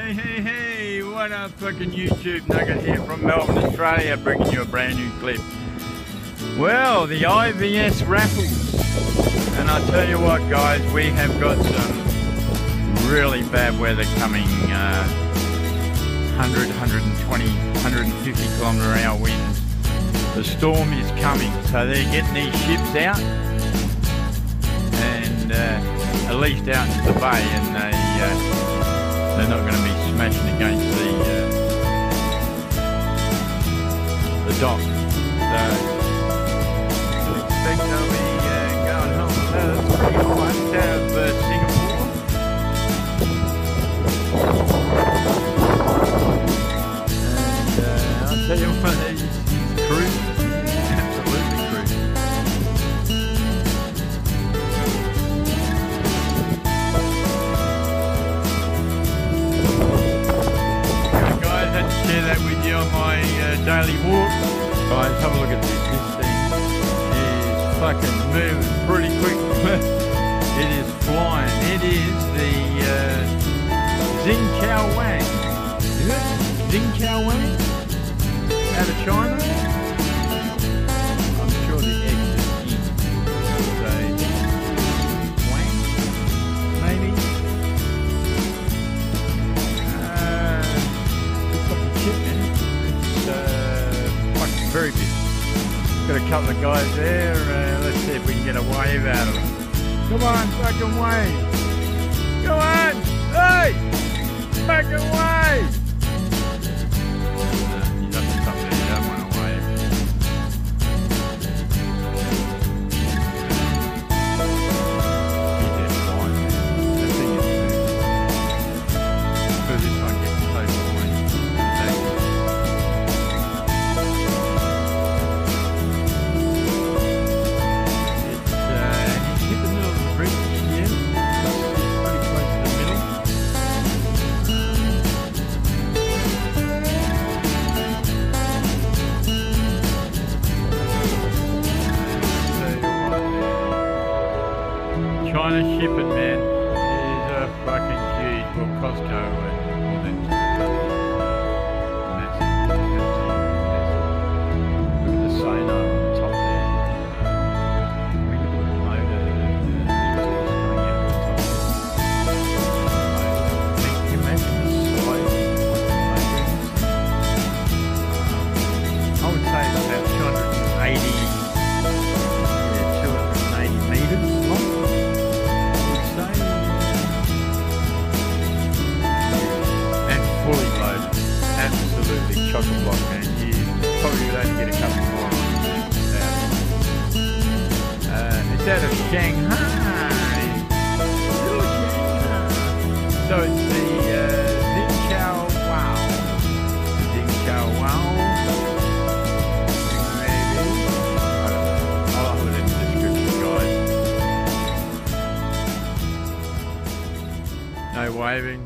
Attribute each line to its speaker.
Speaker 1: Hey, hey, hey, what up, fucking YouTube Nugget here from Melbourne, Australia, bringing you a brand new clip. Well, the IVS raffles. And I tell you what, guys, we have got some really bad weather coming. Uh, 100, 120, 150 kilometre an hour winds. The storm is coming, so they're getting these ships out and uh, at least out into the bay, and they. Uh, they're not going to be smashing against the uh, the dock. So daily walk. Guys, have a look at this. This thing is fucking moving pretty quick. it is flying. It is the uh, Xing Chao Wang. Is Chao Wang? Out of China? Got a couple of guys there. Uh, let's see if we can get a wave out of them. Come on, fucking wave. Come on. Hey! Fucking wave! China shipping, man, is a fucking huge. Well, COSCO, probably get a couple more. Uh, of Shanghai. So it's the uh, Xing Chao Wow. Xing Chao Wow. Maybe. I'll it in the description, guys. No waving.